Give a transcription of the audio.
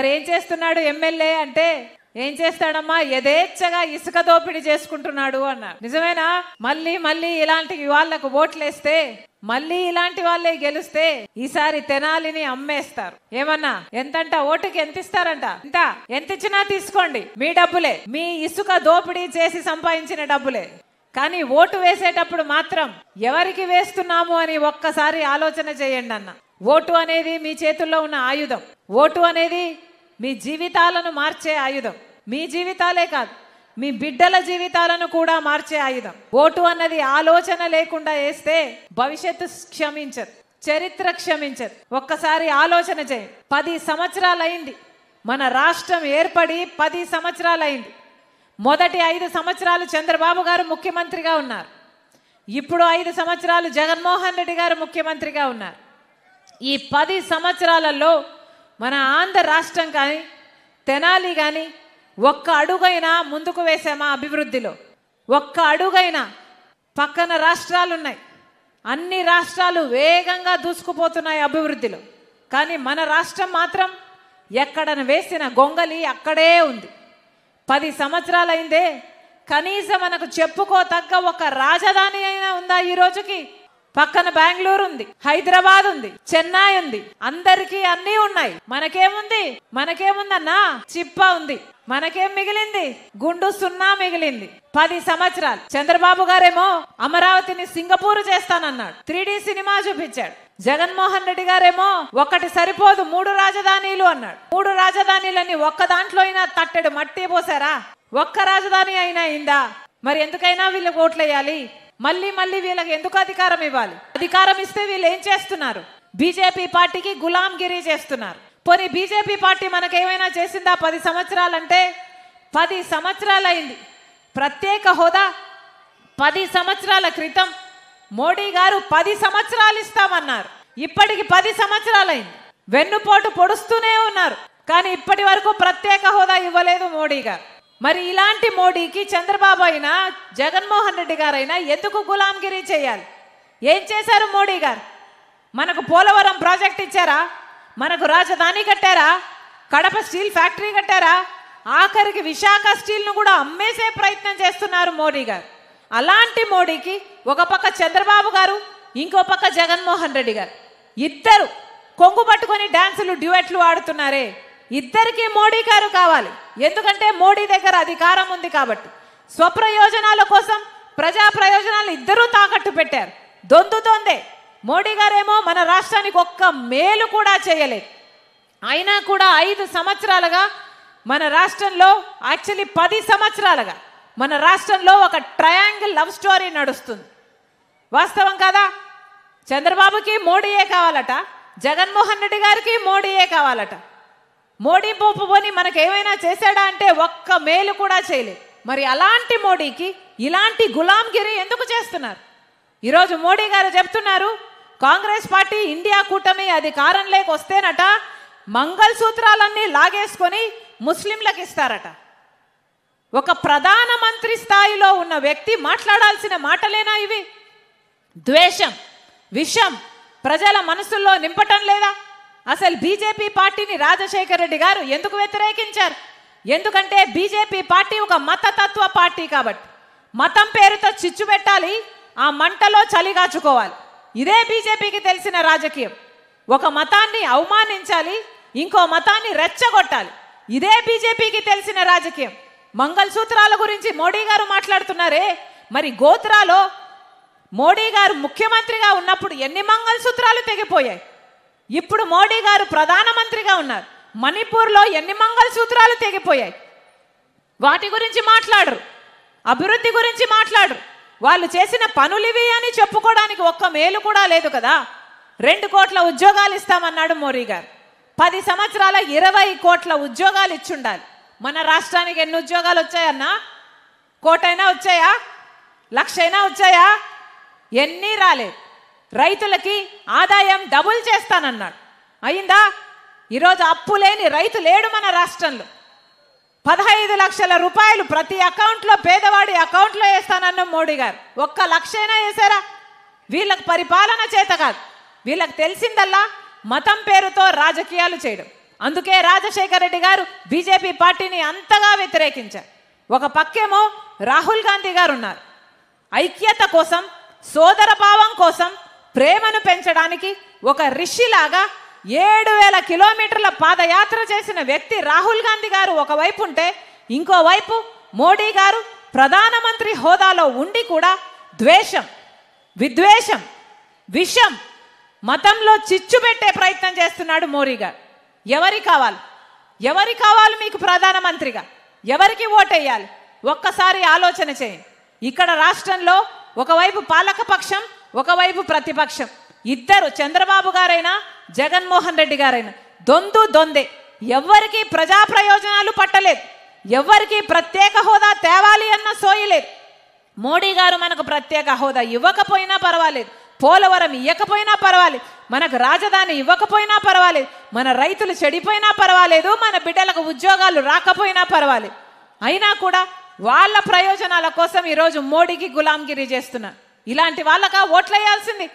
మరి ఏం చేస్తున్నాడు ఎమ్మెల్యే అంటే ఏం చేస్తాడమ్మా? యథేచ్ఛగా ఇసుక దోపిడీ చేసుకుంటున్నాడు అన్న నిజమేనా? మళ్ళీ మళ్ళీ ఇలాంటి వాళ్ళకు ఓట్లేస్తే మళ్ళీ ఇలాంటి వాళ్ళే గెలిస్తే ఈసారి తెనాలిని అమ్మేస్తారు. ఏమన్నా? ఎంతంట? ఓటుకి ఎంత ఇస్తారంట? ఇంత ఎంత ఇచ్చినా తీసుకోండి. మీ డబ్బులే. మీ ఇసుక దోపిడీ చేసి సంపాదించిన డబ్బులే. కానీ ఓటు వేసేటప్పుడు మాత్రం ఎవరికి వేస్తున్నాము అని ఒక్కసారి ఆలోచన చేయండి అన్న. ఓటు అనేది మీ చేతుల్లో ఉన్న ఆయుధం. ఓటు అనేది మీ జీవితాలను మార్చే ఆయుధం. మీ జీవితాలే కాదు మీ బిడ్డల జీవితాలను కూడా మార్చే ఆయుధం. ఓటు అన్నది ఆలోచన లేకుండా వేస్తే భవిష్యత్తు క్షమించదు చరిత్ర క్షమించదు. ఒక్కసారి ఆలోచన చేయండి పది సంవత్సరాలైంది మన రాష్ట్రం ఏర్పడి పది సంవత్సరాలైంది. మొదటి ఐదు సంవత్సరాలు చంద్రబాబు గారు ముఖ్యమంత్రిగా ఉన్నారు. ఇప్పుడు ఐదు సంవత్సరాలు జగన్మోహన్ రెడ్డి గారు ముఖ్యమంత్రిగా ఉన్నారు. ఈ పది సంవత్సరాలలో మన ఆంధ్ర రాష్ట్రం కానీ తెనాలి కానీ ఒక్క అడుగైనా ముందుకు వేసామా అభివృద్ధిలో. ఒక్క అడుగైనా పక్కన రాష్ట్రాలు ఉన్నాయి అన్ని రాష్ట్రాలు వేగంగా దూసుకుపోతున్నాయి అభివృద్ధిలో. కానీ మన రాష్ట్రం మాత్రం ఎక్కడన వేసిన గొంగలి అక్కడే ఉంది. పది సంవత్సరాలైందే కనీసం మనకు చెప్పుకోతగ్గ ఒక రాజధాని అయినా ఉందా ఈ రోజుకి? పక్కన బెంగళూరు ఉంది హైదరాబాద్ ఉంది చెన్నై ఉంది. అందరికీ అన్నీ ఉన్నాయి. మనకేముంది? మనకేముందన్నా? చిప్ప ఉంది. మనకేం మిగిలింది? గుండు సున్నా మిగిలింది. పది సంవత్సరాలు. చంద్రబాబు గారేమో అమరావతిని సింగపూర్ చేస్తానన్నాడు. త్రీ సినిమా చూపించాడు. జగన్మోహన్ రెడ్డి గారేమో ఒకటి సరిపోదు మూడు రాజధానీలు అన్నాడు. మూడు రాజధానీలని ఒక్క దాంట్లో అయినా తట్టెడు మట్టి పోసారా? ఒక్క రాజధాని అయినా అయిందా? మరి ఎందుకైనా వీళ్ళకి ఓట్లేయాలి? మళ్ళీ మళ్ళీ వీళ్ళకి ఎందుకు అధికారం ఇవ్వాలి? అధికారం ఇస్తే వీళ్ళు ఏం చేస్తున్నారు? బీజేపీ పార్టీకి గులాంగిరి చేస్తున్నారు. పోనీ బీజేపీ పార్టీ మనకేమైనా చేసిందా? పది సంవత్సరాలంటే పది సంవత్సరాలైంది. ప్రత్యేక హోదా పది సంవత్సరాల క్రితం మోడీ గారు పది సంవత్సరాలు ఇస్తామన్నారు. ఇప్పటికి పది సంవత్సరాలైంది. వెన్నుపోటు పొడుస్తూనే ఉన్నారు. కానీ ఇప్పటి వరకు ప్రత్యేక హోదా ఇవ్వలేదు మోడీ గారు. మరి ఇలాంటి మోడీకి చంద్రబాబు అయినా జగన్మోహన్ రెడ్డి గారైనా ఎందుకు గులాంగిరి చేయాలి? ఏం చేశారు మోడీ గారు? మనకు పోలవరం ప్రాజెక్ట్ ఇచ్చారా? మనకు రాజధాని కట్టారా? కడప స్టీల్ ఫ్యాక్టరీ కట్టారా? ఆఖరికి విశాఖ స్టీల్ను కూడా అమ్మేసే ప్రయత్నం చేస్తున్నారు మోడీ గారు. అలాంటి మోడీకి ఒక పక్క చంద్రబాబు గారు ఇంకో పక్క జగన్మోహన్ రెడ్డి గారు. ఇద్దరు కొంగు పట్టుకొని డ్యాన్సులు డ్యూయట్లు ఆడుతున్నారే. ఇద్దరికి మోడీ గారు కావాలి. ఎందుకంటే మోడీ దగ్గర అధికారం ఉంది కాబట్టి. స్వప్రయోజనాల కోసం ప్రజా ప్రయోజనాలు ఇద్దరూ తాకట్టు పెట్టారు. దొందుతోందే. మోడీ గారేమో మన రాష్ట్రానికి ఒక్క మేలు కూడా చేయలేదు. అయినా కూడా ఐదు సంవత్సరాలుగా మన రాష్ట్రంలో యాక్చువల్లీ పది సంవత్సరాలుగా మన రాష్ట్రంలో ఒక ట్రయాంగిల్ లవ్ స్టోరీ నడుస్తుంది. వాస్తవం కదా? చంద్రబాబుకి మోడీయే కావాలట జగన్మోహన్ రెడ్డి గారికి మోడీయే కావాలట. మోడీ పోపు పోని మనకు ఏమైనా చేశాడా అంటే ఒక్క మేలు కూడా చేయలేదు. మరి అలాంటి మోడీకి ఇలాంటి గులాంగిరి ఎందుకు చేస్తున్నారు? ఈరోజు మోడీ గారు చెప్తున్నారు కాంగ్రెస్ పార్టీ ఇండియా కూటమి అధికారంలోకి వస్తేనట మంగళసూత్రాలన్నీ లాగేసుకొని ముస్లింలకు ఇస్తారట. ఒక ప్రధానమంత్రి స్థాయిలో ఉన్న వ్యక్తి మాట్లాడాల్సిన మాటలేనా ఇవి? ద్వేషం విషం ప్రజల మనసుల్లో నింపటం లేదా? అసలు బీజేపీ పార్టీని రాజశేఖర రెడ్డి గారు ఎందుకు వ్యతిరేకించారు? ఎందుకంటే బీజేపీ పార్టీ ఒక మతతత్వ పార్టీ కాబట్టి. మతం పేరుతో చిచ్చు పెట్టాలి ఆ మంటలో చలిగాచుకోవాలి. ఇదే బీజేపీకి తెలిసిన రాజకీయం. ఒక మతాన్ని అవమానించాలి ఇంకో మతాన్ని రెచ్చగొట్టాలి. ఇదే బీజేపీకి తెలిసిన రాజకీయం. మంగళసూత్రాల గురించి మోడీ గారు మాట్లాడుతున్నారే? మరి గోత్రాలో మోడీ గారు ముఖ్యమంత్రిగా ఉన్నప్పుడు ఎన్ని మంగళసూత్రాలు తెగిపోయాయి? ఇప్పుడు మోడీ గారు ప్రధానమంత్రిగా ఉన్నారు. మణిపూర్లో ఎన్ని మంగళసూత్రాలు తెగిపోయాయి? వాటి గురించి మాట్లాడరు. అభివృద్ధి గురించి మాట్లాడరు. వాళ్ళు చేసిన పనులివి అని చెప్పుకోవడానికి ఒక్క మేలు కూడా లేదు కదా. రెండు కోట్ల ఉద్యోగాలు ఇస్తామన్నాడు మోడీ గారు. పది సంవత్సరాల ఇరవై కోట్ల ఉద్యోగాలు ఇచ్చుండాలి. మన రాష్ట్రానికి ఎన్ని ఉద్యోగాలు వచ్చాయన్నా? కోటైనా వచ్చాయా? లక్షైనా వచ్చాయా? ఎన్ని రాలేదు. రైతులకి ఆదాయం డబుల్ చేస్తానన్నాడు. అయిందా? ఈరోజు అప్పు లేని రైతు లేడు మన రాష్ట్రంలో. పదహైదు లక్షల రూపాయలు ప్రతి అకౌంట్లో పేదవాడి అకౌంట్లో వేస్తానన్న మోడీ గారు. ఒక్క లక్షైనా వేసారా? వీళ్ళకి పరిపాలన చేత కాదు. వీళ్ళకి తెలిసిందల్లా మతం పేరుతో రాజకీయాలు చేయడం. అందుకే రాజశేఖర రెడ్డి గారు బీజేపీ పార్టీని అంతగా వ్యతిరేకించారు. ఒక పక్కేమో రాహుల్ గాంధీ గారు ఉన్నారు ఐక్యత కోసం సోదర భావం కోసం ప్రేమను పెంచడానికి ఒక రిషిలాగా ఏడు వేల కిలోమీటర్ల పాదయాత్ర చేసిన వ్యక్తి రాహుల్ గాంధీ గారు ఒకవైపు ఉంటే ఇంకోవైపు మోడీ గారు ప్రధానమంత్రి హోదాలో ఉండి కూడా ద్వేషం విద్వేషం విషం మతంలో చిచ్చు పెట్టే ప్రయత్నం చేస్తున్నాడు మోడీ గారు. ఎవరి కావాలి? ఎవరి కావాలి మీకు ప్రధానమంత్రిగా? ఎవరికి ఓటేయాలి? ఒక్కసారి ఆలోచన చేయండి. ఇక్కడ రాష్ట్రంలో ఒకవైపు పాలకపక్షం ఒకవైపు ప్రతిపక్షం. ఇద్దరు చంద్రబాబు గారైనా జగన్మోహన్ రెడ్డి గారైనా. దొందు దొందే. ఎవ్వరికీ ప్రజా ప్రయోజనాలు పట్టలేదు. ఎవ్వరికీ ప్రత్యేక హోదా తేవాలి అన్న సోయలేదు మోడీ గారు మనకు ప్రత్యేక హోదా ఇవ్వకపోయినా పర్వాలేదు. పోలవరం ఇవ్వకపోయినా పర్వాలేదు. మనకు రాజధాని ఇవ్వకపోయినా పర్వాలేదు. మన రైతులు చెడిపోయినా పర్వాలేదు. మన బిడ్డలకు ఉద్యోగాలు రాకపోయినా పర్వాలేదు. అయినా కూడా వాళ్ళ ప్రయోజనాల కోసం ఈరోజు మోడీకి గులాంగిరి చేస్తున్నారు. ఇలాంటి వాళ్ళకా ఓట్లేయాల్సింది.